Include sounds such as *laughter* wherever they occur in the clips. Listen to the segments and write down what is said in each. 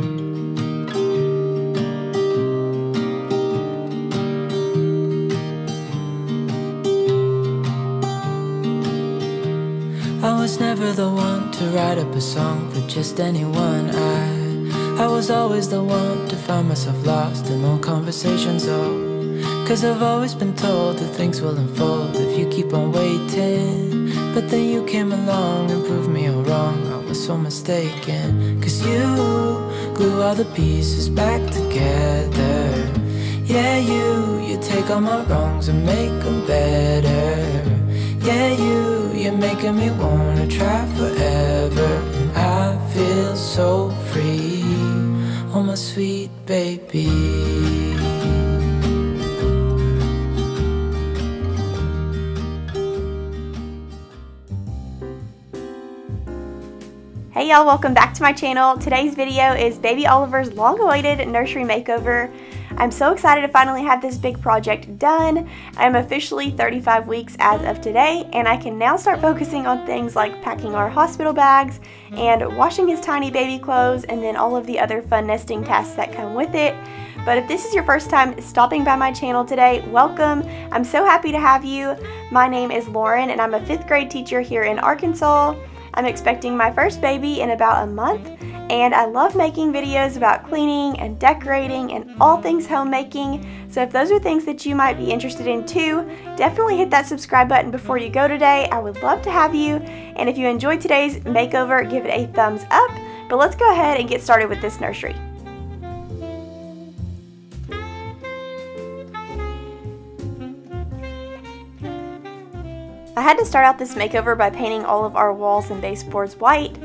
I was never the one to write up a song for just anyone. I, I was always the one to find myself lost in all conversations. Oh, cause I've always been told that things will unfold if you keep on waiting. But then you came along and proved me all wrong. So mistaken. Cause you glue all the pieces back together. Yeah, you, you take all my wrongs and make them better. Yeah, you, you're making me wanna try forever. And I feel so free. Oh, my sweet baby. Hey y'all, welcome back to my channel. Today's video is baby Oliver's long-awaited nursery makeover. I'm so excited to finally have this big project done. I'm officially 35 weeks as of today, and I can now start focusing on things like packing our hospital bags and washing his tiny baby clothes and then all of the other fun nesting tasks that come with it. But if this is your first time stopping by my channel today, welcome. I'm so happy to have you. My name is Lauren, and I'm a fifth grade teacher here in Arkansas. I'm expecting my first baby in about a month, and I love making videos about cleaning and decorating and all things homemaking. So if those are things that you might be interested in too, definitely hit that subscribe button before you go today. I would love to have you. And if you enjoyed today's makeover, give it a thumbs up. But let's go ahead and get started with this nursery. I had to start out this makeover by painting all of our walls and baseboards white.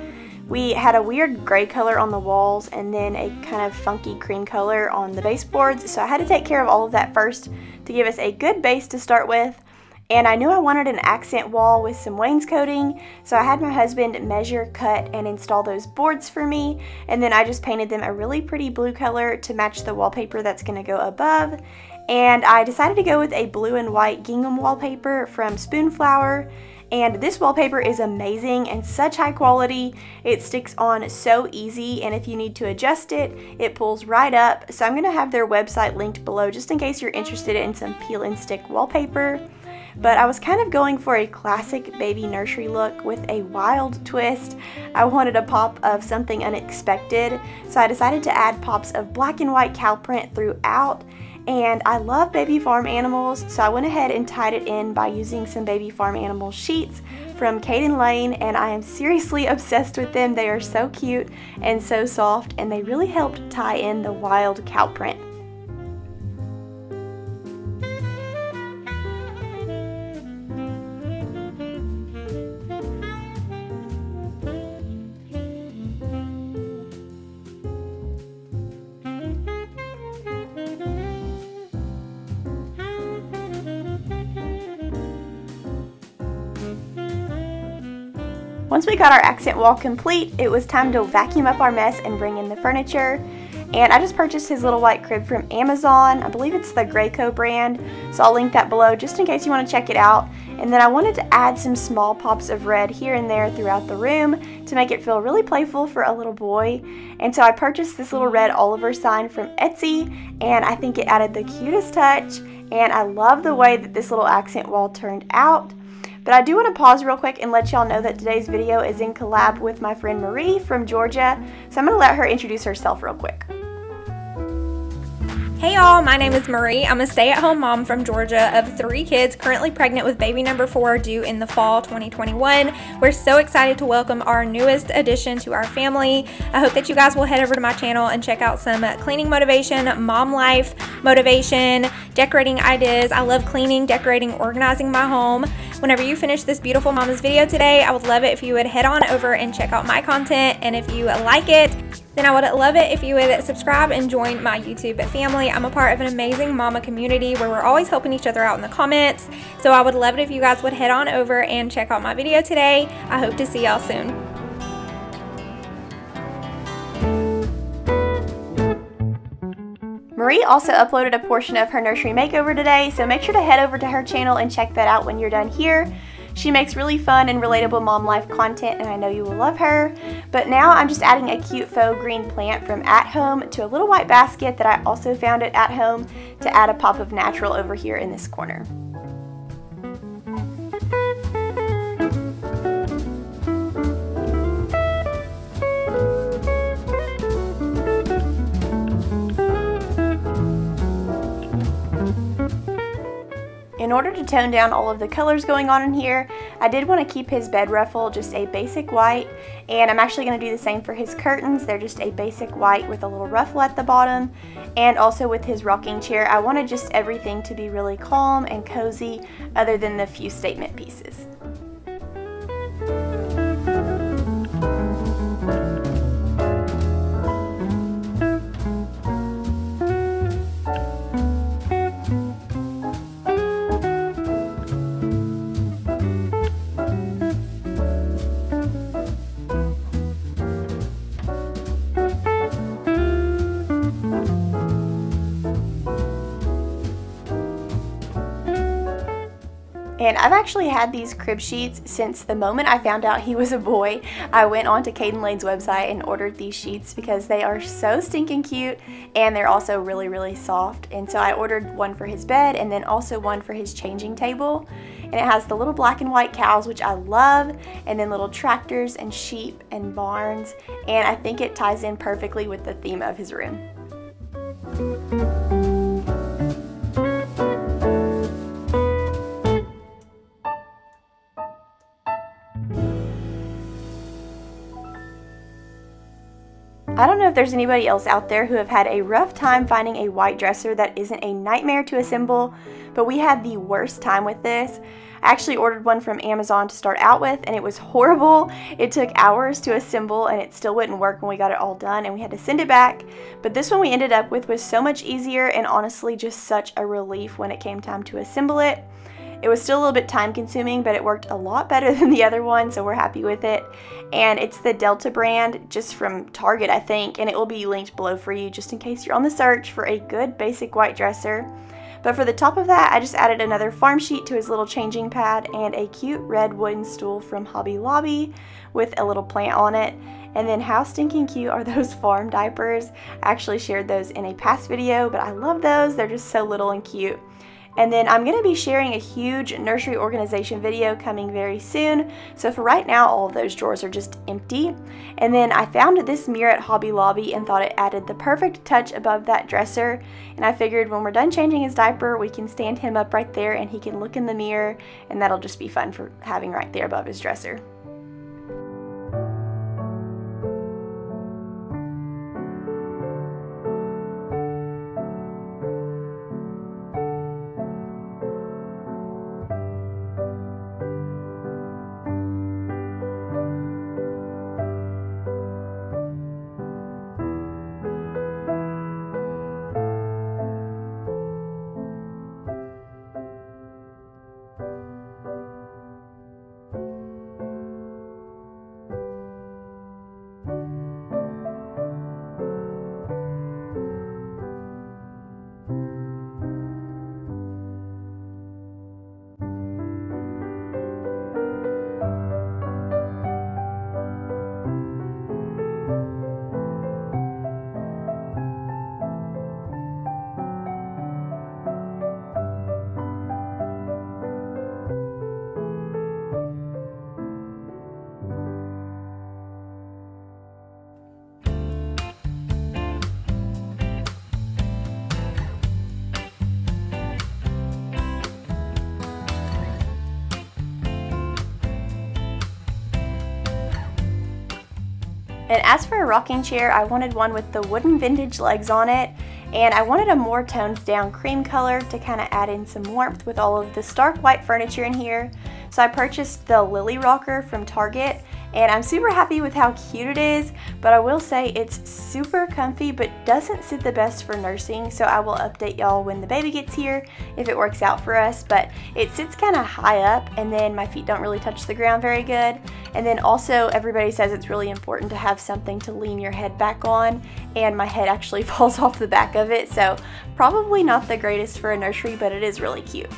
We had a weird gray color on the walls and then a kind of funky cream color on the baseboards, so I had to take care of all of that first to give us a good base to start with. And I knew I wanted an accent wall with some wainscoting, so I had my husband measure, cut, and install those boards for me. And then I just painted them a really pretty blue color to match the wallpaper that's going to go above and I decided to go with a blue and white gingham wallpaper from Spoonflower and this wallpaper is amazing and such high quality. It sticks on so easy and if you need to adjust it, it pulls right up. So I'm to have their website linked below just in case you're interested in some peel and stick wallpaper. But I was kind of going for a classic baby nursery look with a wild twist. I wanted a pop of something unexpected, so I decided to add pops of black and white cow print throughout and I love baby farm animals so I went ahead and tied it in by using some baby farm animal sheets from Caden Lane and I am seriously *laughs* obsessed with them. They are so cute and so soft and they really helped tie in the wild cow print. Once we got our accent wall complete, it was time to vacuum up our mess and bring in the furniture. And I just purchased his little white crib from Amazon. I believe it's the Graco brand, so I'll link that below just in case you want to check it out. And then I wanted to add some small pops of red here and there throughout the room to make it feel really playful for a little boy. And so I purchased this little red Oliver sign from Etsy, and I think it added the cutest touch. And I love the way that this little accent wall turned out. But I do want to pause real quick and let y'all know that today's video is in collab with my friend Marie from Georgia. So I'm going to let her introduce herself real quick. Hey y'all, my name is Marie. I'm a stay at home mom from Georgia of three kids, currently pregnant with baby number four due in the fall 2021. We're so excited to welcome our newest addition to our family. I hope that you guys will head over to my channel and check out some uh, cleaning motivation, mom life motivation, decorating ideas. I love cleaning, decorating, organizing my home. Whenever you finish this beautiful mama's video today, I would love it if you would head on over and check out my content. And if you like it, then I would love it if you would subscribe and join my YouTube family. I'm a part of an amazing mama community where we're always helping each other out in the comments. So I would love it if you guys would head on over and check out my video today. I hope to see y'all soon. Marie also uploaded a portion of her nursery makeover today, so make sure to head over to her channel and check that out when you're done here. She makes really fun and relatable mom life content and I know you will love her. But now I'm just adding a cute faux green plant from At Home to a little white basket that I also found at At Home to add a pop of natural over here in this corner. Order to tone down all of the colors going on in here, I did want to keep his bed ruffle just a basic white, and I'm actually going to do the same for his curtains. They're just a basic white with a little ruffle at the bottom, and also with his rocking chair, I wanted just everything to be really calm and cozy other than the few statement pieces. And I've actually had these crib sheets since the moment I found out he was a boy. I went onto Caden Lane's website and ordered these sheets because they are so stinking cute and they're also really, really soft. And so I ordered one for his bed and then also one for his changing table. And it has the little black and white cows, which I love, and then little tractors and sheep and barns. And I think it ties in perfectly with the theme of his room. I don't know if there's anybody else out there who have had a rough time finding a white dresser that isn't a nightmare to assemble, but we had the worst time with this. I actually ordered one from Amazon to start out with and it was *laughs* horrible. It took hours to assemble and it still wouldn't work when we got it all done and we had to send it back. But this one we ended up with was so much easier and honestly just such a relief when it came time to assemble it. It was still a little bit time consuming, but it worked a lot better *laughs* than the other one, so we're happy with it. And it's the Delta brand, just from Target, I think, and it will be linked below for you just in case you're on the search for a good basic white dresser. But for the top of that, I just added another farm sheet to his little changing pad and a cute red wooden stool from Hobby Lobby with a little plant on it. And then how stinking cute are *laughs* those farm diapers? I actually shared those in a past video, but I love those. They're just so little and cute. And then I'm going to be sharing a huge nursery organization video coming very soon. So for right now, all of those drawers are just empty. And then I found this mirror at Hobby Lobby and thought it added the perfect touch above that dresser. And I figured when we're done changing his diaper, we can stand him up right there and he can look in the mirror and that'll just be fun for having right there above his dresser. And as for a rocking chair, I wanted one with the wooden vintage legs on it, and I wanted a more toned down cream color to kind of add in some warmth with all of the stark white furniture in here. So I purchased the Lily Rocker from Target, and I'm super happy with how cute it is, but I will say it's super comfy but doesn't sit the best for nursing, so I will update y'all when the baby gets here if it works out for us, but it sits kind of high up and then my feet don't really touch the ground very good. And then also everybody says it's really important to have something to lean your head back on and my head actually *laughs* falls off the back of it, so probably not the greatest for a nursery, but it is really cute.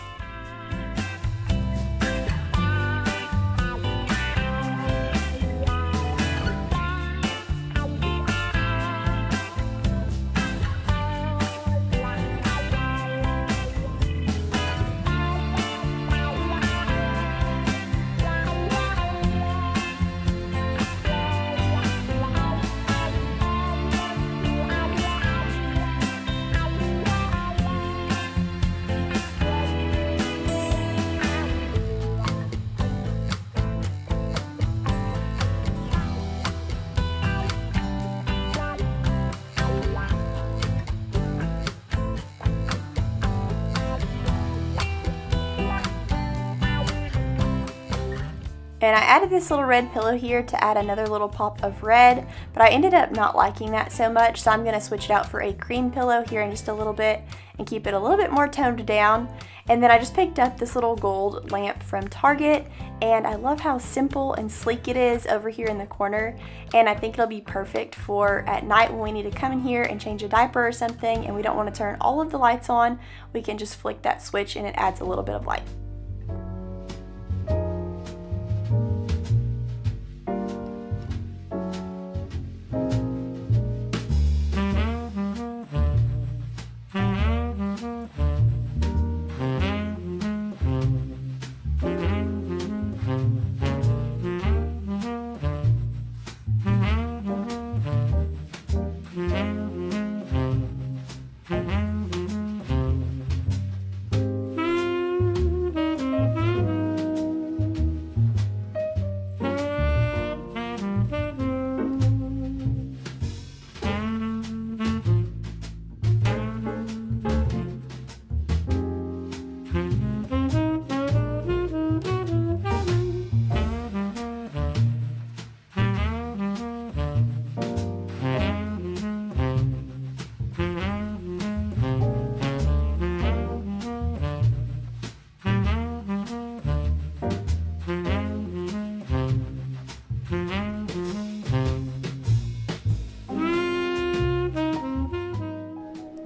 And I added this little red pillow here to add another little pop of red, but I ended up not liking that so much, so I'm gonna switch it out for a cream pillow here in just a little bit and keep it a little bit more toned down. And then I just picked up this little gold lamp from Target and I love how simple and sleek it is over here in the corner. And I think it'll be perfect for at night when we need to come in here and change a diaper or something and we don't want to turn all of the lights on. We can just flick that switch and it adds a little bit of light.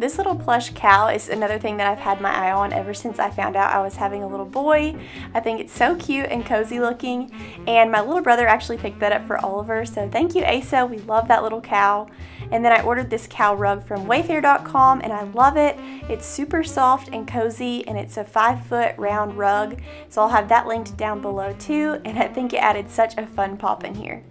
This little plush cow is another thing that I've had my eye on ever since I found out I was having a little boy. I think it's so cute and cozy looking and my little brother actually picked that up for Oliver so thank you Asa, we love that little cow. And then I ordered this cow rug from wayfair.com and I love it. It's super soft and cozy and it's a five foot round rug so I'll have that linked down below too and I think it added such a fun pop in here.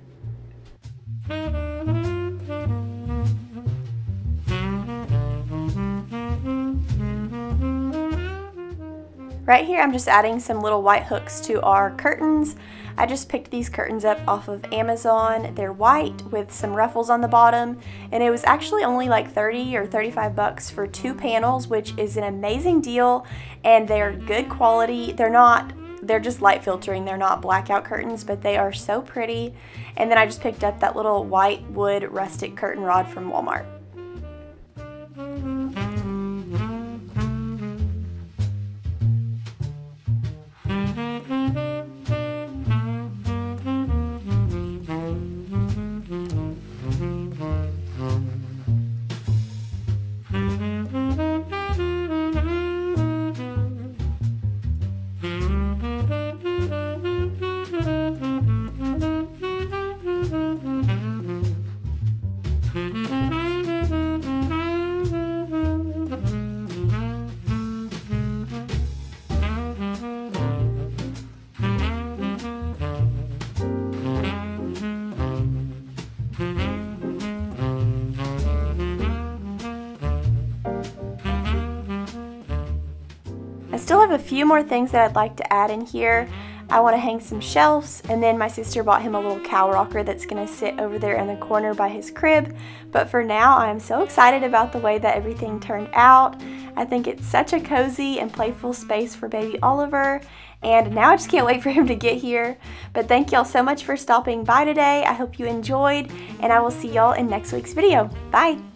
Right here I'm just adding some little white hooks to our curtains. I just picked these curtains up off of Amazon. They're white with some ruffles on the bottom and it was actually only like 30 or 35 bucks for two panels which is an amazing deal and they're good quality. They're not they're just light filtering they're not blackout curtains but they are so pretty and then I just picked up that little white wood rustic curtain rod from Walmart I still have a few more things that I'd like to add in here. I want to hang some shelves and then my sister bought him a little cow rocker that's going to sit over there in the corner by his crib. But for now I'm so excited about the way that everything turned out. I think it's such a cozy and playful space for baby Oliver and now I just can't wait for him to get here. But thank y'all so much for stopping by today. I hope you enjoyed and I will see y'all in next week's video. Bye!